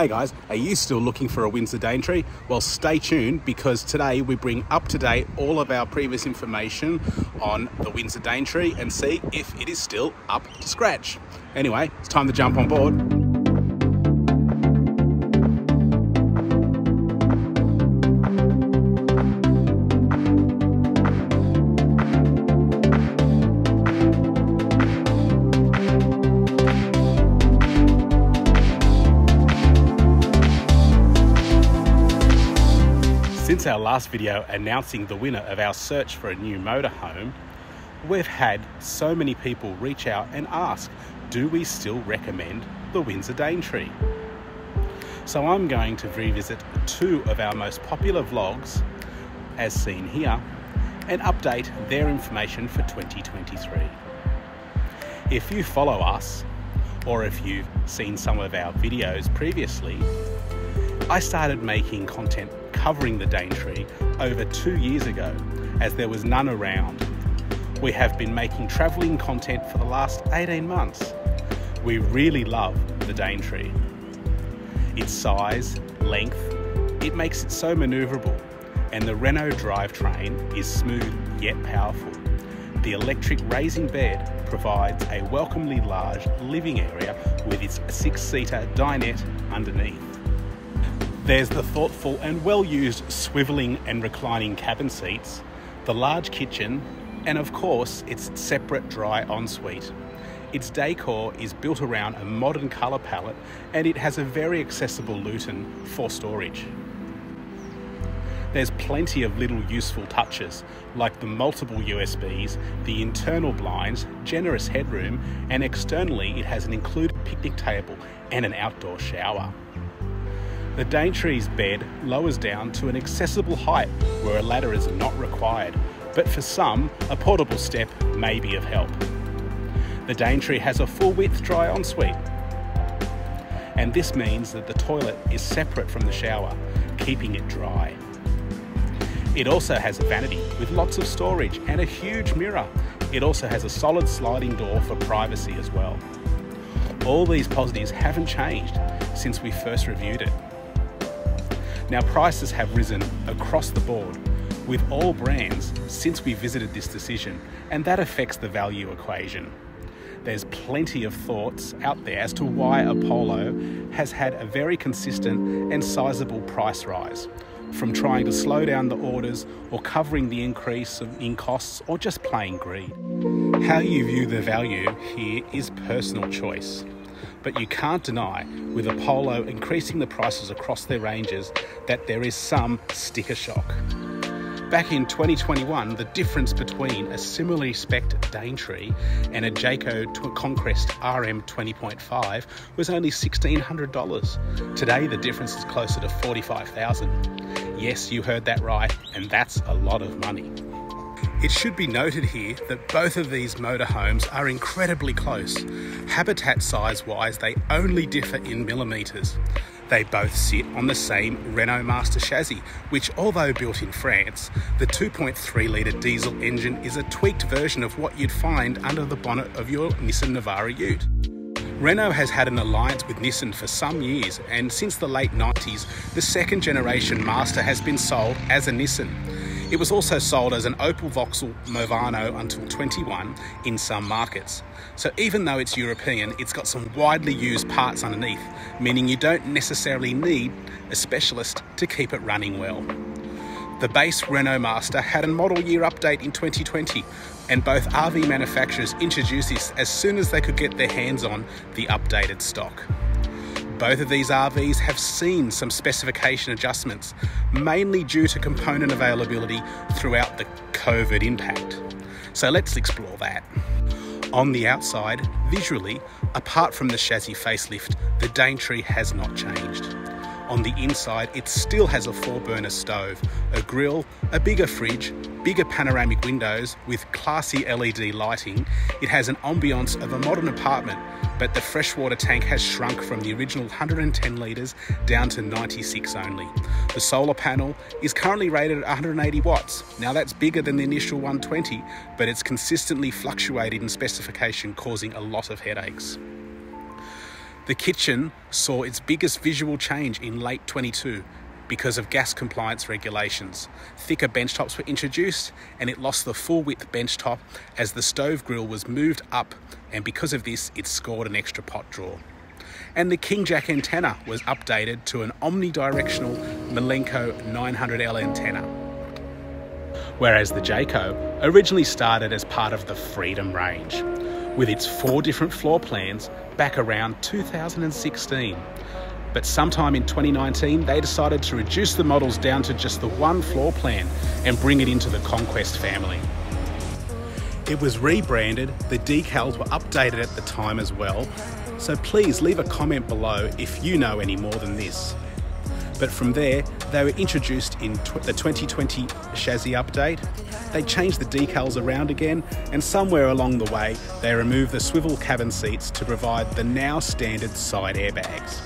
Hey guys, are you still looking for a Windsor Daintree? Well, stay tuned because today we bring up to date all of our previous information on the Windsor Daintree and see if it is still up to scratch. Anyway, it's time to jump on board. Last video announcing the winner of our search for a new motorhome, we've had so many people reach out and ask, do we still recommend the Windsor Daintree? So I'm going to revisit two of our most popular vlogs, as seen here, and update their information for 2023. If you follow us, or if you've seen some of our videos previously, I started making content covering the Daintree over two years ago as there was none around. We have been making travelling content for the last 18 months. We really love the Daintree. Its size, length, it makes it so manoeuvrable and the Renault drivetrain is smooth yet powerful. The electric raising bed provides a welcomely large living area with its six-seater dinette underneath. There's the thoughtful and well used swivelling and reclining cabin seats, the large kitchen, and of course, its separate dry ensuite. Its decor is built around a modern colour palette and it has a very accessible Luton for storage. There's plenty of little useful touches, like the multiple USBs, the internal blinds, generous headroom, and externally it has an included picnic table and an outdoor shower. The Daintree's bed lowers down to an accessible height where a ladder is not required, but for some, a portable step may be of help. The Daintree has a full width dry ensuite, and this means that the toilet is separate from the shower, keeping it dry. It also has a vanity with lots of storage and a huge mirror. It also has a solid sliding door for privacy as well. All these positives haven't changed since we first reviewed it. Now, prices have risen across the board with all brands since we visited this decision, and that affects the value equation. There's plenty of thoughts out there as to why Apollo has had a very consistent and sizable price rise, from trying to slow down the orders or covering the increase in costs or just plain greed. How you view the value here is personal choice. But you can't deny, with Apollo increasing the prices across their ranges, that there is some sticker shock. Back in 2021, the difference between a similarly spec'd Daintree and a Jayco Conquest RM 20.5 was only $1,600. Today, the difference is closer to 45,000. Yes, you heard that right, and that's a lot of money. It should be noted here that both of these motorhomes are incredibly close. Habitat size wise, they only differ in millimetres. They both sit on the same Renault Master chassis, which, although built in France, the 2.3 litre diesel engine is a tweaked version of what you'd find under the bonnet of your Nissan Navara ute. Renault has had an alliance with Nissan for some years, and since the late 90s, the second generation Master has been sold as a Nissan. It was also sold as an Opel Vauxhall Movano until 21 in some markets. So even though it's European, it's got some widely used parts underneath, meaning you don't necessarily need a specialist to keep it running well. The base Renault Master had a model year update in 2020, and both RV manufacturers introduced this as soon as they could get their hands on the updated stock. Both of these RVs have seen some specification adjustments, mainly due to component availability throughout the COVID impact. So let's explore that. On the outside, visually, apart from the chassis facelift, the Daintree has not changed. On the inside, it still has a four burner stove, a grill, a bigger fridge, bigger panoramic windows with classy LED lighting. It has an ambiance of a modern apartment, but the freshwater tank has shrunk from the original 110 litres down to 96 only. The solar panel is currently rated at 180 watts. Now that's bigger than the initial 120, but it's consistently fluctuated in specification, causing a lot of headaches. The kitchen saw its biggest visual change in late 22 because of gas compliance regulations. Thicker bench tops were introduced and it lost the full width bench top as the stove grill was moved up and because of this it scored an extra pot draw. And the King Jack antenna was updated to an omnidirectional Malenco 900L antenna. Whereas the Jayco originally started as part of the Freedom range, with its four different floor plans back around 2016 but sometime in 2019 they decided to reduce the models down to just the one floor plan and bring it into the Conquest family. It was rebranded, the decals were updated at the time as well, so please leave a comment below if you know any more than this. But from there, they were introduced in the 2020 chassis update. They changed the decals around again, and somewhere along the way, they removed the swivel cabin seats to provide the now standard side airbags.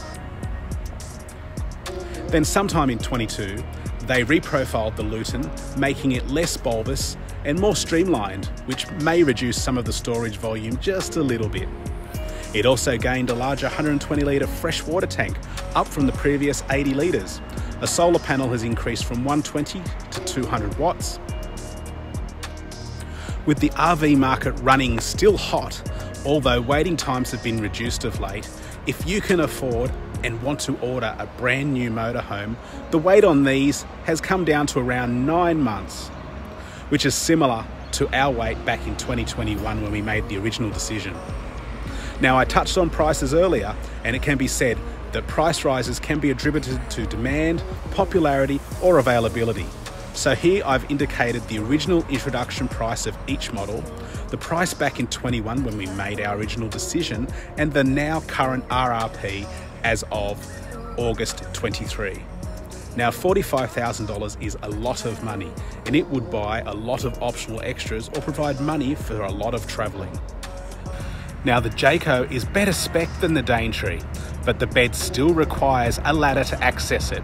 Then, sometime in 22, they reprofiled the Luton, making it less bulbous and more streamlined, which may reduce some of the storage volume just a little bit. It also gained a larger 120 litre freshwater tank, up from the previous 80 litres. A solar panel has increased from 120 to 200 watts. With the RV market running still hot, although waiting times have been reduced of late, if you can afford and want to order a brand new motorhome, the wait on these has come down to around nine months, which is similar to our wait back in 2021 when we made the original decision. Now, I touched on prices earlier, and it can be said that price rises can be attributed to demand, popularity, or availability. So here I've indicated the original introduction price of each model, the price back in 21 when we made our original decision, and the now current RRP as of August 23. Now, $45,000 is a lot of money, and it would buy a lot of optional extras or provide money for a lot of travelling. Now, the Jayco is better spec than the Daintree, but the bed still requires a ladder to access it.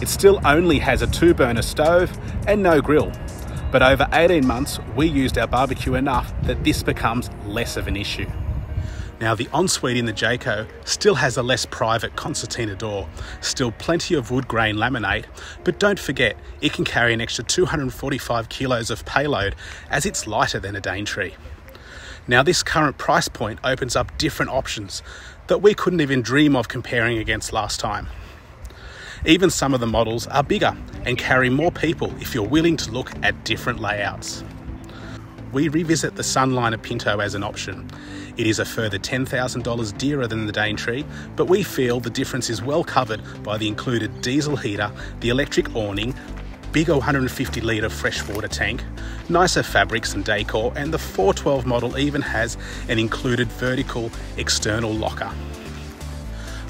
It still only has a two burner stove and no grill. But over 18 months, we used our barbecue enough that this becomes less of an issue. Now the ensuite in the Jayco still has a less private concertina door, still plenty of wood grain laminate, but don't forget it can carry an extra 245 kilos of payload as it's lighter than a Daintree. Now this current price point opens up different options that we couldn't even dream of comparing against last time. Even some of the models are bigger and carry more people if you're willing to look at different layouts. We revisit the Sunliner Pinto as an option it is a further $10,000 dearer than the Daintree, but we feel the difference is well covered by the included diesel heater, the electric awning, bigger 150 litre freshwater tank, nicer fabrics and decor, and the 412 model even has an included vertical external locker.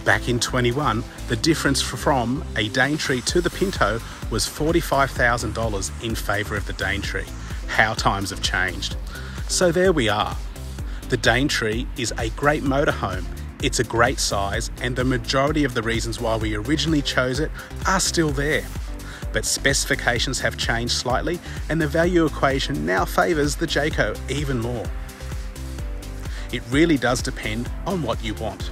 Back in 21, the difference from a Daintree to the Pinto was $45,000 in favour of the Daintree. How times have changed. So there we are. The Daintree is a great motorhome. It's a great size, and the majority of the reasons why we originally chose it are still there. But specifications have changed slightly, and the value equation now favours the Jayco even more. It really does depend on what you want.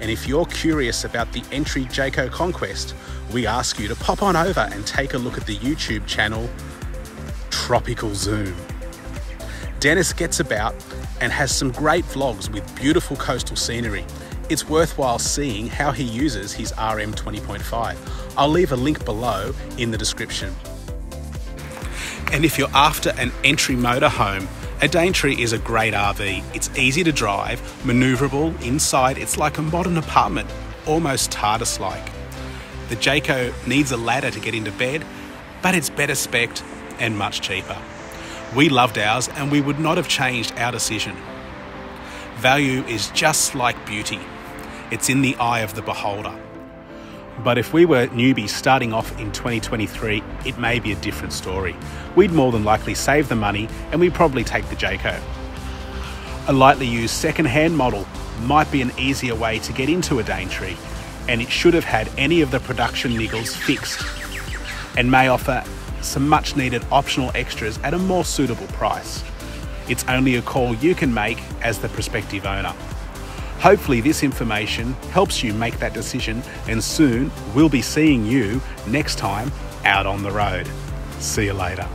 And if you're curious about the entry Jayco Conquest, we ask you to pop on over and take a look at the YouTube channel Tropical Zoom. Dennis gets about and has some great vlogs with beautiful coastal scenery. It's worthwhile seeing how he uses his RM 20.5. I'll leave a link below in the description. And if you're after an entry motorhome, a Daintree is a great RV. It's easy to drive, manoeuvrable, inside it's like a modern apartment, almost TARDIS-like. The Jayco needs a ladder to get into bed, but it's better spec'd and much cheaper. We loved ours and we would not have changed our decision. Value is just like beauty, it's in the eye of the beholder. But if we were newbies starting off in 2023, it may be a different story. We'd more than likely save the money and we'd probably take the Jayco. A lightly used second-hand model might be an easier way to get into a Daintree, and it should have had any of the production niggles fixed and may offer some much needed optional extras at a more suitable price. It's only a call you can make as the prospective owner. Hopefully, this information helps you make that decision, and soon we'll be seeing you next time out on the road. See you later.